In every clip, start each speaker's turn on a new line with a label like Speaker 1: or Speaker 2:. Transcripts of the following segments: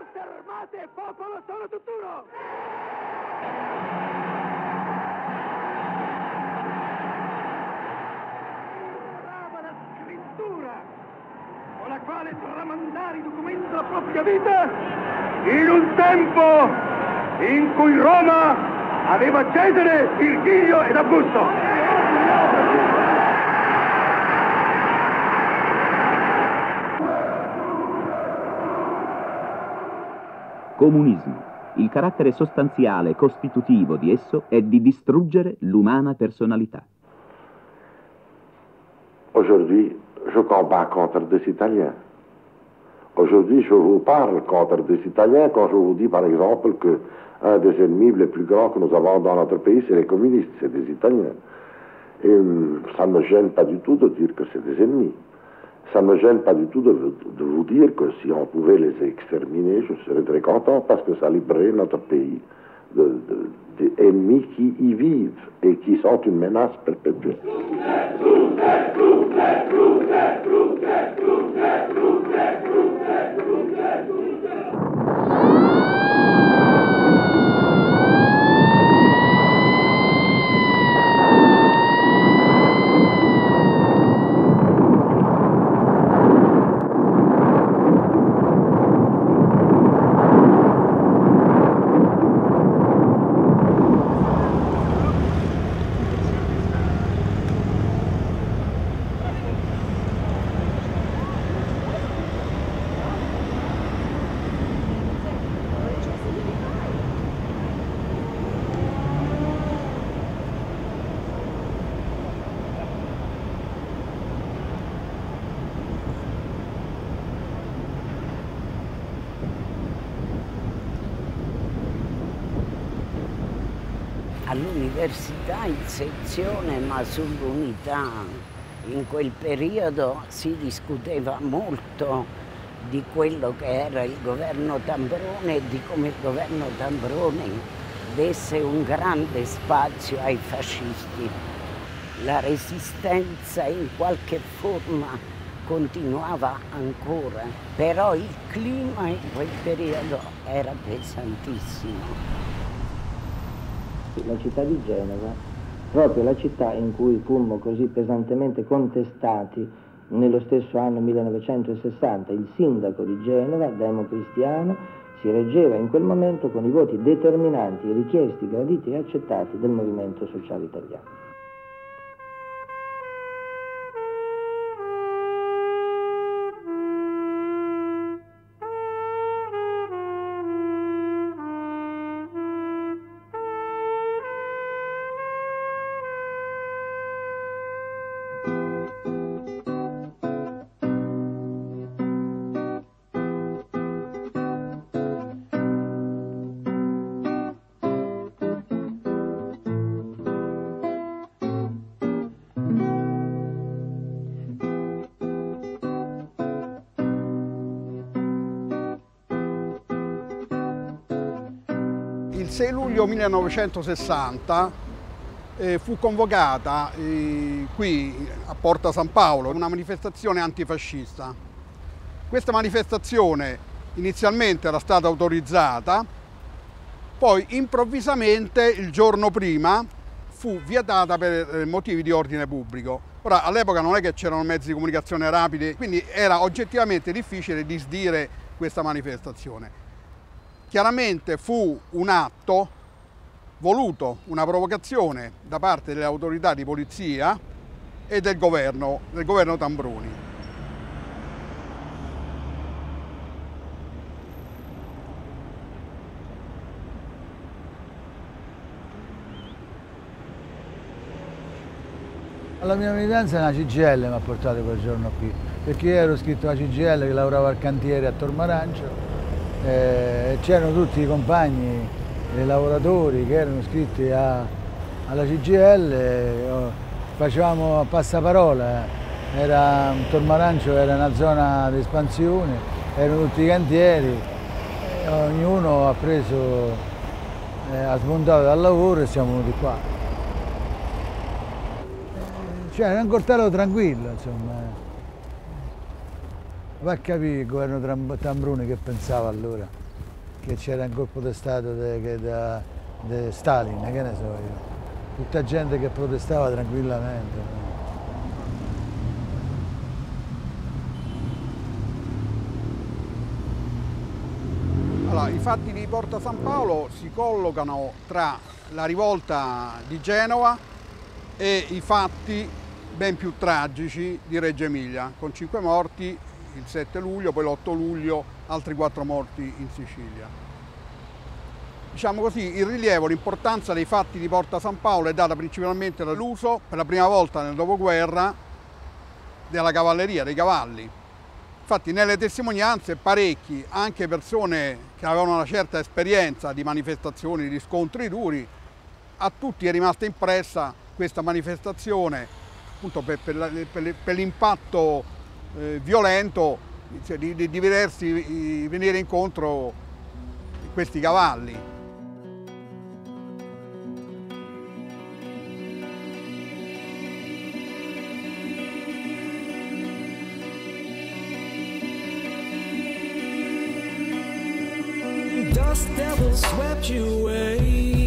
Speaker 1: Forze armate, popolo, sono tutt'uno! Brava la scrittura, con la quale tramandare i documenti della propria vita in un tempo in cui Roma aveva Cesare, Virgilio ed Augusto.
Speaker 2: Comunismo. Il carattere sostanziale costitutivo di esso è di distruggere l'umana personalità.
Speaker 3: Aujourd'hui, je combats contre des Italiens. Aujourd'hui, je vous parle contre des Italiens quand je vous dis, par exemple, que un des ennemis les plus grands que nous avons dans notre pays, c'est les communistes, c'est des Italiens. Et ça ne me gêne pas du tout de dire que c'est des ennemis. Ça ne me gêne pas du tout de, de, vous dire que si on pouvait les exterminer, je serais très content parce que ça libérerait notre pays d'ennemis qui y vivent et qui sont une menace perpétuelle.
Speaker 4: All'università in sezione, ma sull'unità. In quel periodo si discuteva molto di quello che era il governo Tambrone e di come il governo Tambrone desse un grande spazio ai fascisti. La resistenza in qualche forma continuava ancora, però il clima in quel periodo era pesantissimo
Speaker 5: la città di Genova, proprio la città in cui fummo così pesantemente contestati nello stesso anno 1960. Il sindaco di Genova, democristiano, si reggeva in quel momento con i voti determinanti, richiesti, graditi e accettati del Movimento Sociale Italiano.
Speaker 6: 6 luglio 1960 eh, fu convocata eh, qui a Porta San Paolo una manifestazione antifascista. Questa manifestazione inizialmente era stata autorizzata, poi improvvisamente il giorno prima fu vietata per eh, motivi di ordine pubblico. Ora all'epoca non è che c'erano mezzi di comunicazione rapidi, quindi era oggettivamente difficile disdire questa manifestazione. Chiaramente fu un atto voluto, una provocazione da parte delle autorità di polizia e del governo, del governo Tambroni.
Speaker 7: La mia militanza è una CGL mi ha portato quel giorno qui, perché io ero scritto alla CGL che lavorava al cantiere a Tormarancio eh, c'erano tutti i compagni i lavoratori che erano iscritti a, alla CGL, eh, facevamo a passaparola, era, Tormarancio era una zona di espansione, erano tutti i cantieri, ognuno ha preso, eh, ha smontato dal lavoro e siamo venuti qua. Eh, cioè era un cortello tranquillo, insomma. Va a capire il governo Tambroni che pensava allora. che c'era un colpo di Stato di Stalin, che ne so io. Tutta gente che protestava tranquillamente.
Speaker 6: Allora, I fatti di Porta San Paolo si collocano tra la rivolta di Genova e i fatti ben più tragici di Reggio Emilia, con cinque morti il 7 luglio, poi l'8 luglio altri quattro morti in Sicilia. Diciamo così, il rilievo, l'importanza dei fatti di Porta San Paolo è data principalmente dall'uso, per la prima volta nel dopoguerra, della cavalleria, dei cavalli. Infatti nelle testimonianze parecchi, anche persone che avevano una certa esperienza di manifestazioni, di scontri duri, a tutti è rimasta impressa questa manifestazione appunto per, per, l'impatto eh, violento cioè, di, di, di vedersi venire incontro questi cavalli. Dust devil swept you away.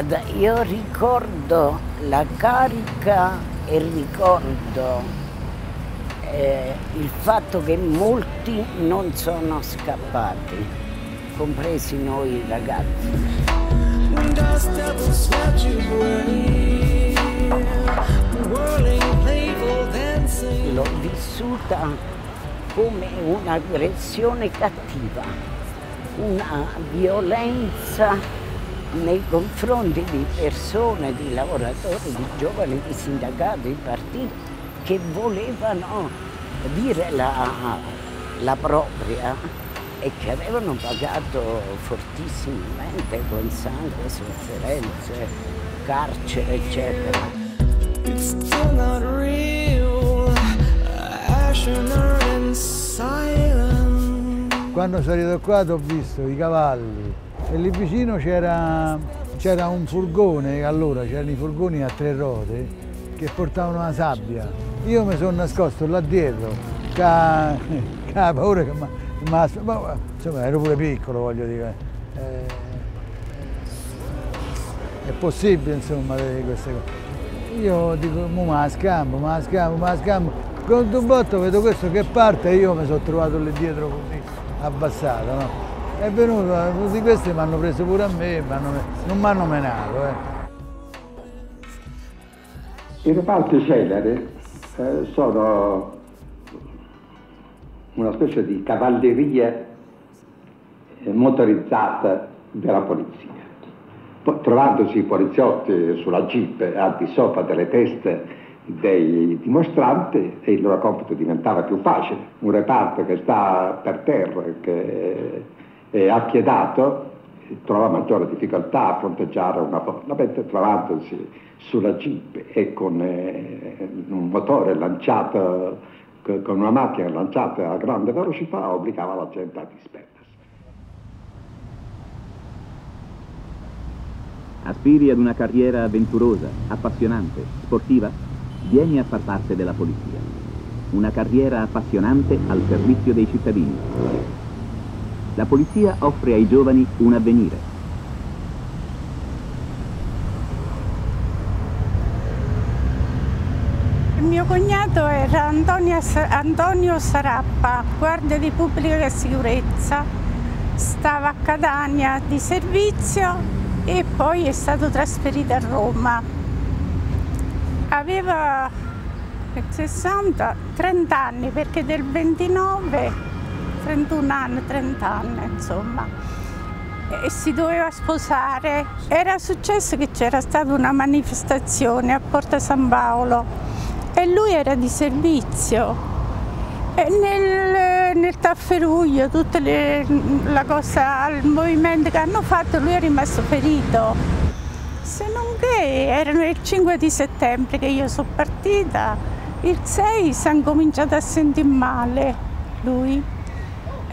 Speaker 4: Guarda, io ricordo la carica e ricordo eh, il fatto che molti non sono scappati, compresi noi ragazzi. L'ho vissuta come un'aggressione cattiva, una violenza nei confronti di persone, di lavoratori, di giovani, di sindacati, di partiti che volevano dire la, la propria e che avevano pagato fortissimamente con sangue, sofferenze, carcere, eccetera.
Speaker 7: Quando sono arrivato qua ho visto i cavalli e lì vicino c'era un furgone, allora c'erano i furgoni a tre ruote che portavano la sabbia. Io mi sono nascosto là dietro, che ha paura che mi ha... Insomma, ero pure piccolo, voglio dire. Eh, è possibile, insomma, vedere queste cose. Io dico, ma la scampo, ma la scampo, ma la scampo. Con un botto vedo questo che parte e io mi sono trovato lì dietro così, abbassato, no? È venuto, tutti questi mi hanno preso pure a me, non mi hanno menato, eh.
Speaker 8: I reparti celere eh, sono una specie di cavalleria eh, motorizzata della polizia. Poi, trovandosi i poliziotti sulla jeep al di sopra delle teste dei dimostranti il loro compito diventava più facile. Un reparto che sta per terra, che è appiedato, trova maggiore difficoltà a fronteggiare una folla, mentre trovandosi sulla jeep e con eh, un motore lanciato, con una macchina lanciata a grande velocità, obbligava la gente a disperdersi.
Speaker 2: Aspiri ad una carriera avventurosa, appassionante, sportiva? Vieni a far parte della polizia. Una carriera appassionante al servizio dei cittadini. La polizia offre ai giovani un avvenire.
Speaker 9: Il mio cognato era Antonio, Antonio Sarappa, guardia di pubblica sicurezza. Stava a Catania di servizio e poi è stato trasferito a Roma. Aveva 60, 30 anni perché del 29, 31 anni, 30 anni insomma. E si doveva sposare. Era successo che c'era stata una manifestazione a Porta San Paolo e lui era di servizio. E nel, nel tafferuglio, tutta le, la cosa, il movimento che hanno fatto, lui è rimasto ferito. Se non che era il 5 di settembre che io sono partita Il 6 si è cominciato a sentire male lui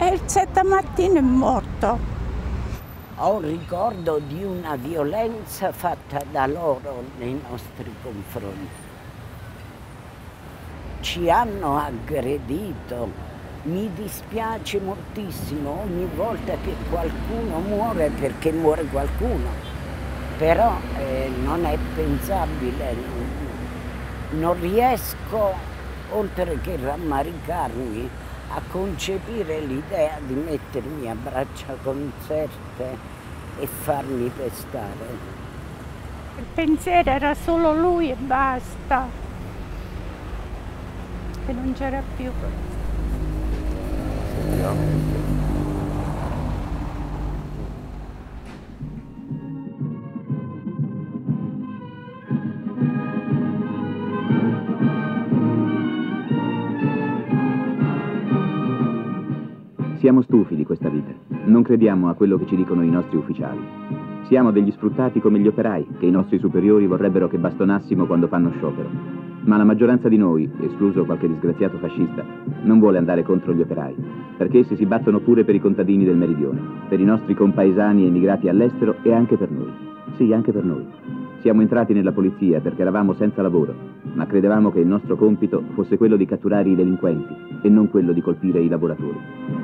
Speaker 9: e il 7 mattina è morto.
Speaker 4: Ho un ricordo di una violenza fatta da loro nei nostri confronti. Ci hanno aggredito. Mi dispiace moltissimo ogni volta che qualcuno muore perché muore qualcuno, però eh, non è pensabile, non, non riesco, oltre che rammaricarmi, a concepire l'idea di mettermi a braccia concerte e farmi pestare.
Speaker 9: Il pensiero era solo lui e basta, e non c'era più.
Speaker 2: Siamo stufi di questa vita. Non crediamo a quello che ci dicono i nostri ufficiali. Siamo degli sfruttati come gli operai, che i nostri superiori vorrebbero che bastonassimo quando fanno sciopero. Ma la maggioranza di noi, escluso qualche disgraziato fascista, non vuole andare contro gli operai, perché essi si battono pure per i contadini del meridione, per i nostri compaesani emigrati all'estero e anche per noi. Sì, anche per noi. Siamo entrati nella polizia perché eravamo senza lavoro, ma credevamo che il nostro compito fosse quello di catturare i delinquenti e non quello di colpire i lavoratori.